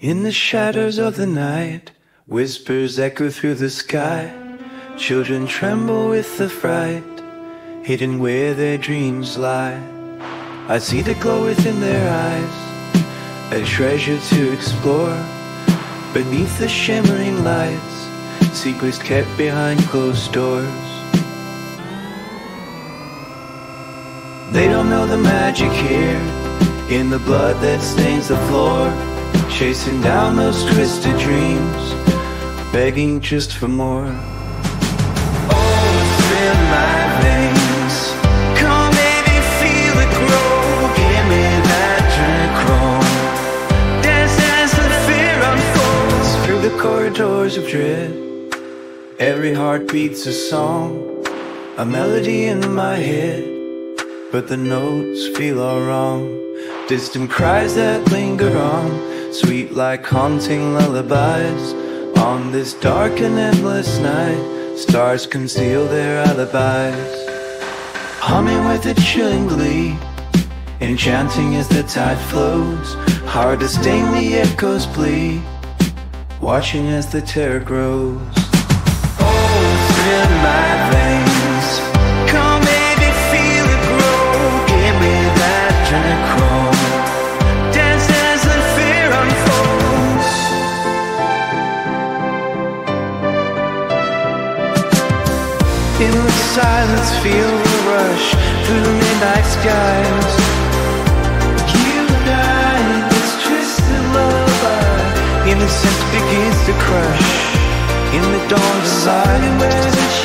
In the shadows of the night, whispers echo through the sky. Children tremble with the fright, hidden where their dreams lie. I see the glow within their eyes, a treasure to explore. Beneath the shimmering lights, secrets kept behind closed doors. They don't know the magic here, in the blood that stains the floor. Chasing down those twisted dreams Begging just for more. Oh, in my veins. Come baby, feel it grow. Give me that adrenochrome Dance as the fear unfolds Through the corridors of dread. Every heart beats a song A melody in my head But the notes feel all wrong Distant cries that linger on Sweet like haunting lullabies. On this dark and endless night Stars conceal their alibis. Humming with a chilling glee Enchanting as the tide flows. Hard to sting the echoes plea Watching as the terror grows. Oh, thrill my veins In the silence, feel the rush through the midnight skies. You and I, this twisted lullaby, innocence begins to crush. In the dawn, deciding where the